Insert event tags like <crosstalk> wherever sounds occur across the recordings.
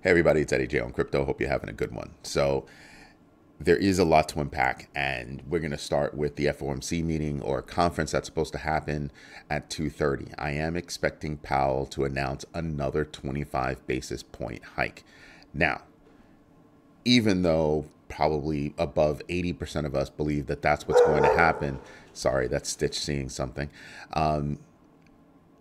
Hey everybody, it's Eddie Jay on Crypto. Hope you're having a good one. So there is a lot to unpack, and we're going to start with the FOMC meeting or conference that's supposed to happen at 2:30. I am expecting Powell to announce another 25 basis point hike. Now, even though probably above 80% of us believe that that's what's going to happen, sorry, that's Stitch seeing something. Um,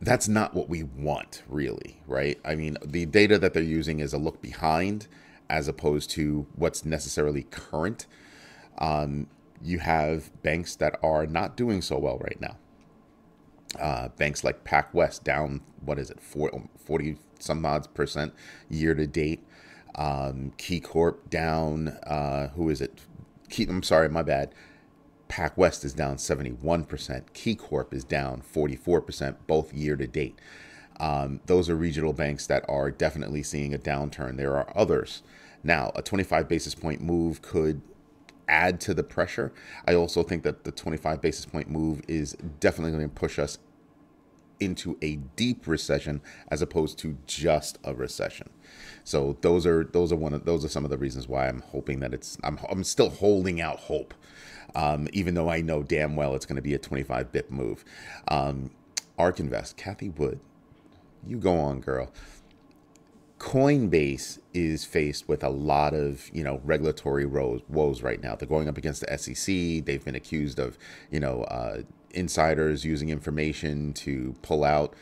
that's not what we want, really, right? I mean, the data that they're using is a look behind as opposed to what's necessarily current. Um, you have banks that are not doing so well right now. Uh, banks like PacWest down, what is it, 40 some odds percent year to date. Um, KeyCorp down, uh, who is it? Key, I'm sorry, my bad. PacWest is down 71%. KeyCorp is down 44%, both year to date. Um, those are regional banks that are definitely seeing a downturn. There are others. Now, a 25 basis point move could add to the pressure. I also think that the 25 basis point move is definitely going to push us into a deep recession as opposed to just a recession. So those are those are one of those are some of the reasons why I'm hoping that it's I'm I'm still holding out hope um, even though I know damn well it's going to be a 25 bip move. Um, ARK Invest, Cathie Wood, you go on, girl. Coinbase is faced with a lot of you know regulatory woes, right now. They're going up against the SEC. They've been accused of you know uh, insiders using information to pull out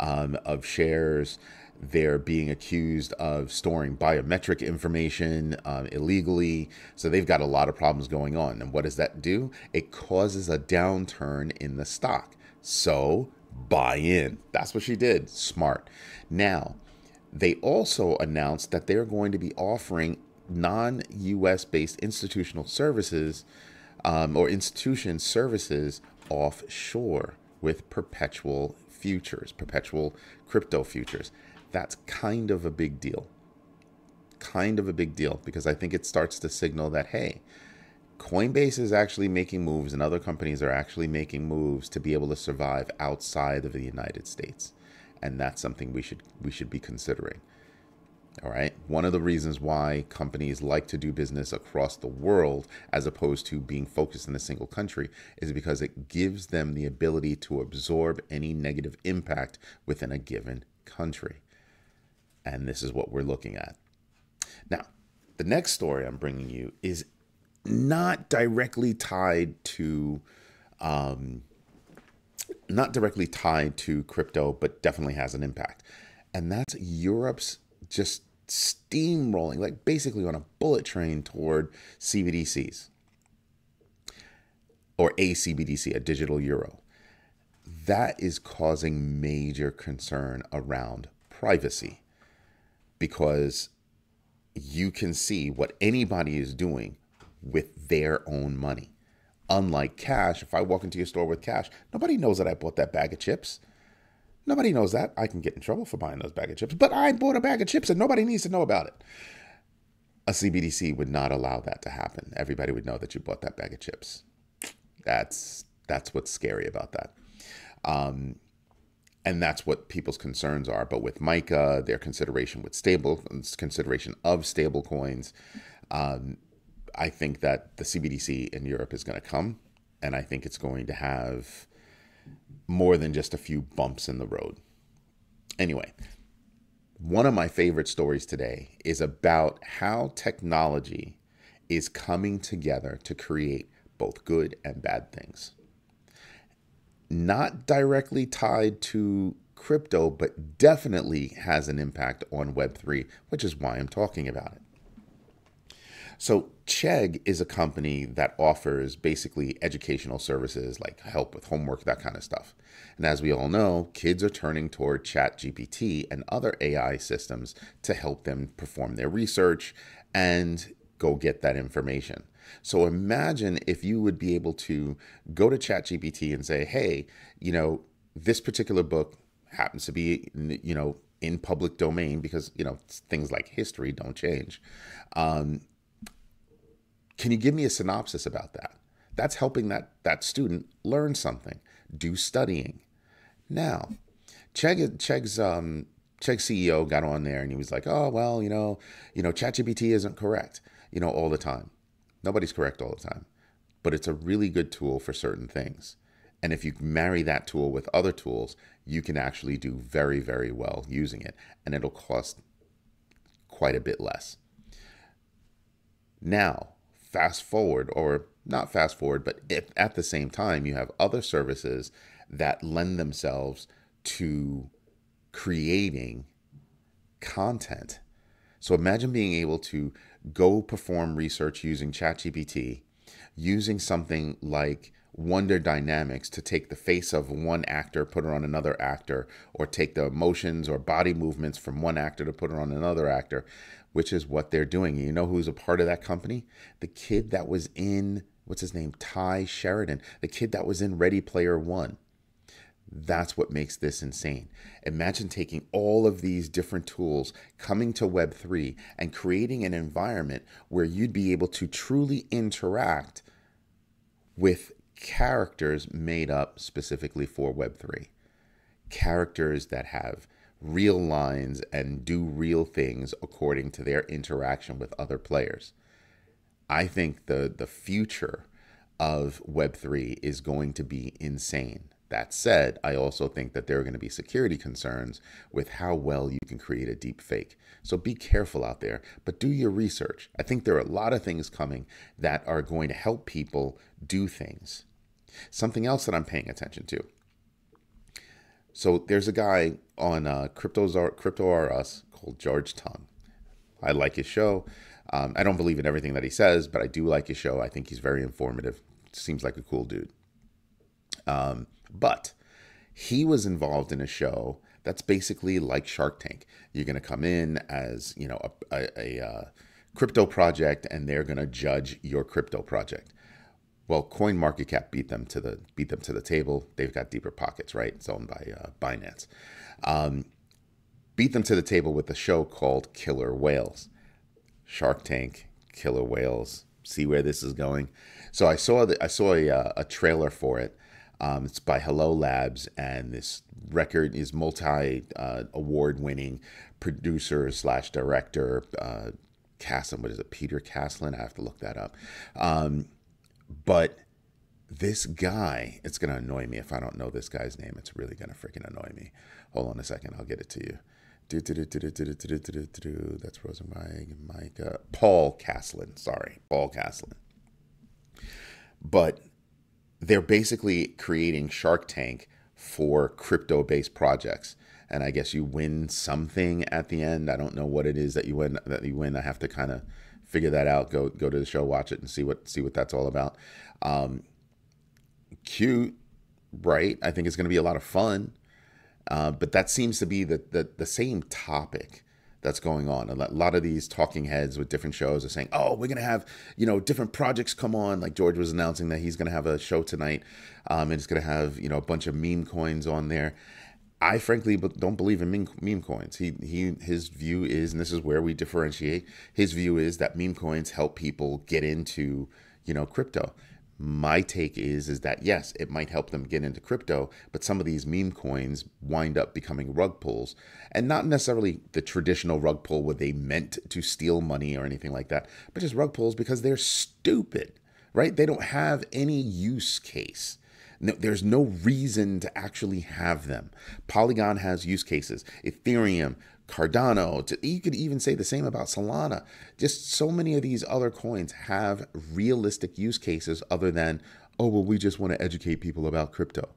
um, of shares. They're being accused of storing biometric information um, illegally. So they've got a lot of problems going on. And what does that do? It causes a downturn in the stock. So buy in. That's what she did. Smart. Now, they also announced that they're going to be offering non US based institutional services um, or institution services offshore with perpetual futures, perpetual crypto futures that's kind of a big deal. Kind of a big deal because I think it starts to signal that, hey, Coinbase is actually making moves and other companies are actually making moves to be able to survive outside of the United States. And that's something we should we should be considering. All right. One of the reasons why companies like to do business across the world as opposed to being focused in a single country is because it gives them the ability to absorb any negative impact within a given country. And this is what we're looking at. Now, the next story I'm bringing you is not directly tied to, um, not directly tied to crypto, but definitely has an impact. And that's Europe's just steamrolling, like basically on a bullet train toward CBDCs or a CBDC, a digital euro. That is causing major concern around privacy because you can see what anybody is doing with their own money. Unlike cash, if I walk into your store with cash, nobody knows that I bought that bag of chips. Nobody knows that. I can get in trouble for buying those bag of chips, but I bought a bag of chips and nobody needs to know about it. A CBDC would not allow that to happen. Everybody would know that you bought that bag of chips. That's that's what's scary about that. Um, and that's what people's concerns are. But with MiCA, their consideration with stable consideration of stable coins, um, I think that the CBDC in Europe is going to come, and I think it's going to have more than just a few bumps in the road. Anyway, one of my favorite stories today is about how technology is coming together to create both good and bad things not directly tied to crypto, but definitely has an impact on Web3, which is why I'm talking about it. So, Chegg is a company that offers basically educational services like help with homework, that kind of stuff. And as we all know, kids are turning toward ChatGPT and other AI systems to help them perform their research and go get that information. So imagine if you would be able to go to ChatGPT and say, hey, you know, this particular book happens to be, you know, in public domain because, you know, things like history don't change. Um, can you give me a synopsis about that? That's helping that, that student learn something, do studying. Now, Chegg, Chegg's um, Chegg CEO got on there and he was like, "Oh well, you know, you know, ChatGPT isn't correct, you know, all the time. Nobody's correct all the time, but it's a really good tool for certain things. And if you marry that tool with other tools, you can actually do very, very well using it, and it'll cost quite a bit less. Now, fast forward, or not fast forward, but if at the same time you have other services that lend themselves to creating content. So imagine being able to go perform research using ChatGPT, using something like Wonder Dynamics to take the face of one actor, put it on another actor, or take the emotions or body movements from one actor to put it on another actor, which is what they're doing. You know who's a part of that company? The kid that was in, what's his name? Tye Sheridan, the kid that was in Ready Player One. That's what makes this insane. Imagine taking all of these different tools, coming to Web3, and creating an environment where you'd be able to truly interact with characters made up specifically for Web3. Characters that have real lines and do real things according to their interaction with other players. I think the the future of Web3 is going to be insane. That said, I also think that there are going to be security concerns with how well you can create a deep fake. So be careful out there, but do your research. I think there are a lot of things coming that are going to help people do things. Something else that I'm paying attention to. So there's a guy on uh, Cryptos Crypto R Us called George Tung. I like his show. Um, I don't believe in everything that he says, but I do like his show. I think he's very informative. Seems like a cool dude. Um, but he was involved in a show that's basically like Shark Tank. You're going to come in as you know a, a, a uh, crypto project, and they're going to judge your crypto project. Well, CoinMarketCap beat them to the beat them to the table. They've got deeper pockets, right? It's owned by uh, Binance. Um, beat them to the table with a show called Killer Whales. Shark Tank, Killer Whales. See where this is going. So I saw the, I saw a, uh, a trailer for it um, it's by Hello Labs, and this record is multi uh, award winning producer slash director. Uh, Castlin, what is it? Peter Castlin? I have to look that up. Um, but this guy, it's going to annoy me if I don't know this guy's name. It's really going to freaking annoy me. Hold on a second, I'll get it to you. That's Rosenweig, Micah, Paul Castlin. Sorry, Paul Castlin. But they're basically creating Shark Tank for crypto based projects. And I guess you win something at the end. I don't know what it is that you win that you win. I have to kind of figure that out. Go go to the show, watch it, and see what see what that's all about. Um, cute, right? I think it's going to be a lot of fun. Uh, but that seems to be the, the the same topic that's going on. A lot of these talking heads with different shows are saying, "Oh, we're gonna have you know different projects come on." Like George was announcing that he's gonna have a show tonight, um, and it's gonna have you know a bunch of meme coins on there. I frankly don't believe in meme, meme coins. He he his view is, and this is where we differentiate. His view is that meme coins help people get into you know crypto my take is is that yes it might help them get into crypto but some of these meme coins wind up becoming rug pulls and not necessarily the traditional rug pull where they meant to steal money or anything like that but just rug pulls because they're stupid right they don't have any use case no, there's no reason to actually have them. Polygon has use cases. Ethereum, Cardano. You could even say the same about Solana. Just so many of these other coins have realistic use cases other than, oh, well, we just want to educate people about crypto.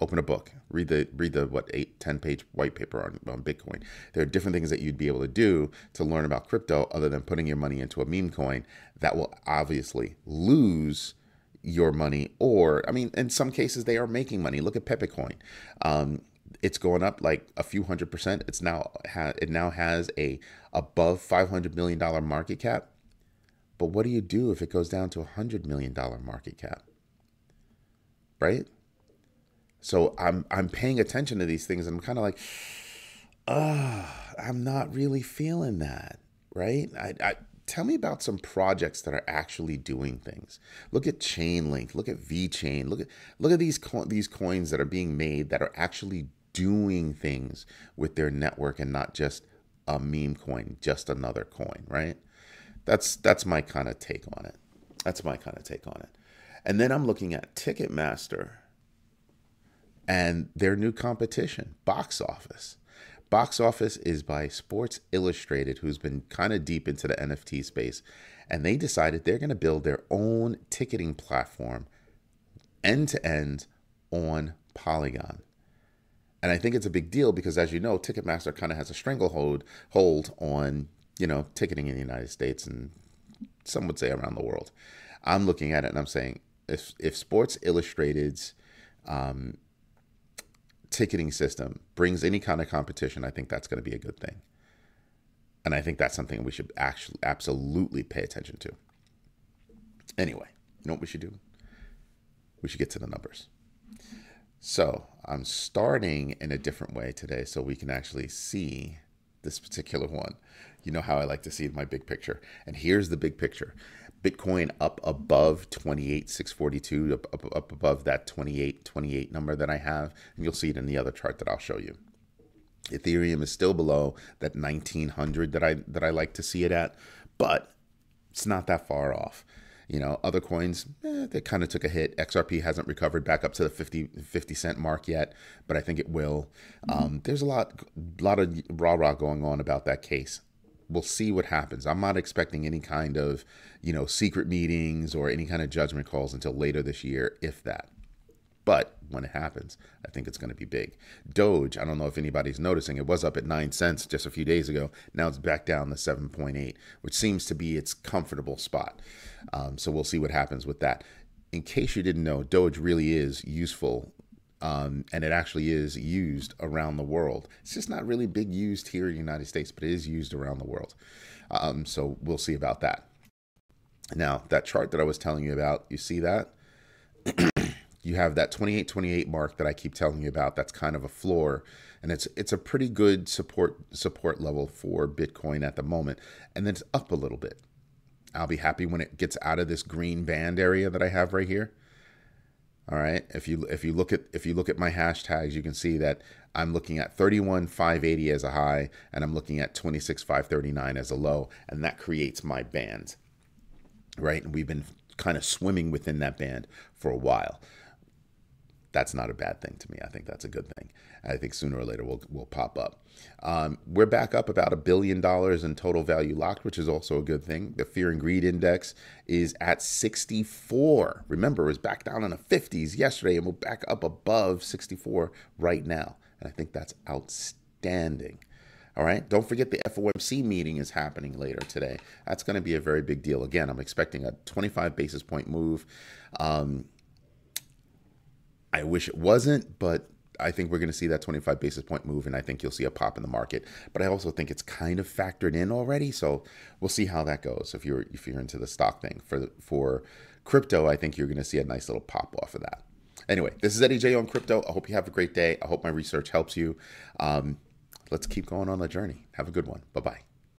Open a book, read the read the what eight ten page white paper on, on Bitcoin. There are different things that you'd be able to do to learn about crypto other than putting your money into a meme coin that will obviously lose your money or i mean in some cases they are making money look at pepe coin um, it's going up like a few hundred percent. It's now it now has a above five hundred million dollar market cap. But what do you do if it goes down to a hundred million dollar market cap? Right. So I'm I'm paying attention to these things, and I'm kind of like, ah, oh, I'm not really feeling that. Right. I, I tell me about some projects that are actually doing things. Look at Chainlink, look at VeChain, look at look at these co- these coins that are being made that are actually doing things with their network and not just a meme coin, just another coin, right? That's that's my kind of take on it. That's my kind of take on it. And then I'm looking at Ticketmaster and their new competition, Box Office. Box Office is by Sports Illustrated, who's been kind of deep into the NFT space. And they decided they're going to build their own ticketing platform end to end on Polygon. And I think it's a big deal because, as you know, Ticketmaster kind of has a stranglehold hold on you know ticketing in the United States and some would say around the world. I'm looking at it and I'm saying if if Sports Illustrated's um, ticketing system brings any kind of competition, I think that's going to be a good thing. And I think that's something we should actually absolutely pay attention to. Anyway, you know what we should do? We should get to the numbers. So I'm starting in a different way today so we can actually see this particular one. You know how I like to see my big picture. And here's the big picture. Bitcoin up above 28,642, up, up, up above that 28, 28 number that I have. And you'll see it in the other chart that I'll show you. Ethereum is still below that 1900 that I that I like to see it at, but it's not that far off. You know, other coins, eh, they kind of took a hit. XRP hasn't recovered back up to the 50, 50 cent mark yet, but I think it will. Mm-hmm. Um, there's a lot, a lot of rah rah going on about that case. We'll see what happens. I'm not expecting any kind of, you know, secret meetings or any kind of judgment calls until later this year, if that. But when it happens, I think it's going to be big. Doge, I don't know if anybody's noticing, it was up at 9 cents just a few days ago. Now it's back down to 7.8, which seems to be its comfortable spot. Um, so we'll see what happens with that. In case you didn't know, Doge really is useful um, and it actually is used around the world. It's just not really big used here in the United States, but it is used around the world. Um, so we'll see about that. Now, that chart that I was telling you about, you see that? <clears throat> you have that 2828 mark that I keep telling you about. That's kind of a floor, and it's it's a pretty good support support level for Bitcoin at the moment. And then it's up a little bit. I'll be happy when it gets out of this green band area that I have right here. All right. If you if you look at if you look at my hashtags, you can see that I'm looking at 31,580 as a high, and I'm looking at 26,539 as a low, and that creates my band. Right, and we've been kind of swimming within that band for a while that's not a bad thing to me. I think that's a good thing. I think sooner or later we'll, we'll pop up. Um, we're back up about a billion dollars in total value locked, which is also a good thing. The fear and greed index is at 64. Remember, it was back down in the 50s yesterday, and we're back up above 64 right now. And I think that's outstanding. All right. Don't forget the FOMC meeting is happening later today. That's going to be a very big deal. Again, I'm expecting a 25 basis point move. Um, I wish it wasn't, but I think we're going to see that 25 basis point move, and I think you'll see a pop in the market. But I also think it's kind of factored in already, so we'll see how that goes. If you're if you're into the stock thing for for crypto, I think you're going to see a nice little pop off of that. Anyway, this is Eddie Jay on crypto. I hope you have a great day. I hope my research helps you. Um, let's keep going on the journey. Have a good one. Bye bye.